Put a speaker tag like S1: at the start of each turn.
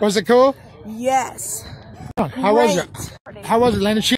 S1: Was it cool?
S2: Yes.
S1: How was it? How was it, Landon?